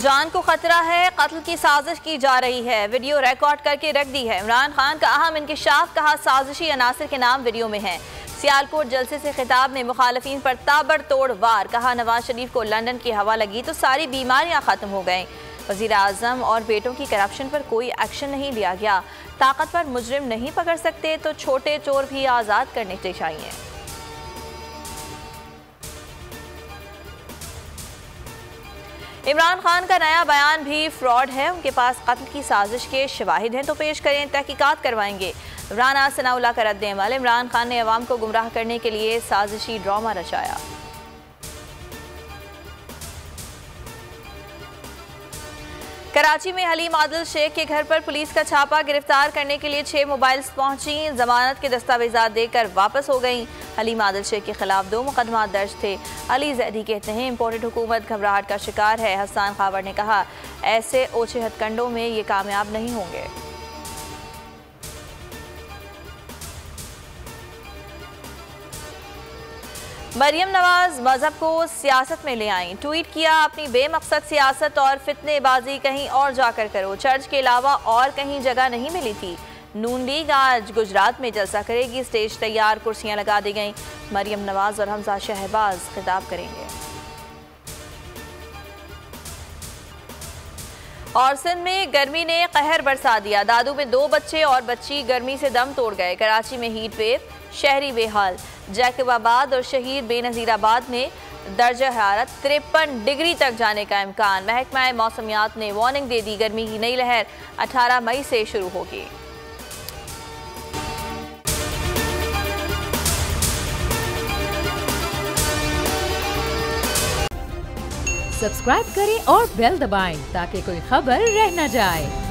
जान को खतरा है, कत्ल की साजिश की जा रही है। वीडियो रिकॉर्ड करके रख दी है। इमरान खान का अहम इंकशाफ, कहा साजिशी अनासर के नाम वीडियो में है। सियालकोट जलसे से खिताब में मुखालफी पर ताबड़तोड़ वार, कहा नवाज़ शरीफ को लंदन की हवा लगी तो सारी बीमारियाँ खत्म हो गई। वज़ीर अजम और बेटों की करप्शन पर कोई एक्शन नहीं लिया गया। ताकत पर मुजरिम नहीं पकड़ सकते तो छोटे चोर भी आज़ाद करने चाहिए। इमरान खान का नया बयान भी फ्रॉड है। उनके पास कत्ल की साजिश के शवाहिद हैं तो पेश करें, तहकीकत करवाएँगे। राना सनाउल्ला का रद्द अमल। इमरान खान ने अवाम को गुमराह करने के लिए साजिशी ड्रामा रचाया। कराची में हलीम आदिल शेख के घर पर पुलिस का छापा। गिरफ़्तार करने के लिए छह मोबाइल्स पहुँची। जमानत के दस्तावेजा देकर वापस हो गईं। हलीम आदिल शेख के खिलाफ दो मुकदमा दर्ज थे। अली जैदी कहते हैं इम्पोर्टेड हुकूमत घबराहट का शिकार है। हसान खावर ने कहा, ऐसे ओछे हथकंडों में ये कामयाब नहीं होंगे। मरियम नवाज़ मज़हब को सियासत में ले आई। ट्वीट किया, अपनी बेमकसद सियासत और फितनेबाजी कहीं और जाकर करो। चर्च के अलावा और कहीं जगह नहीं मिली थी। नून लीग आज गुजरात में जलसा करेगी। स्टेज तैयार, कुर्सियाँ लगा दी गईं। मरियम नवाज़ और हमजा शहबाज खिताब करेंगे। और सिंध में गर्मी ने कहर बरसा दिया। दादू में दो बच्चे और बच्ची गर्मी से दम तोड़ गए। कराची में हीट वेव शहरी बेहाल। जैकबाबाद और शहीद बेनजीराबाद में दर्ज हरारत तिरपन डिग्री तक जाने का इम्कान। महकमा मौसमियात ने वार्निंग दे दी, गर्मी की नई लहर 18 मई से शुरू होगी। सब्सक्राइब करें और बेल दबाएँ ताकि कोई खबर रह न जाए।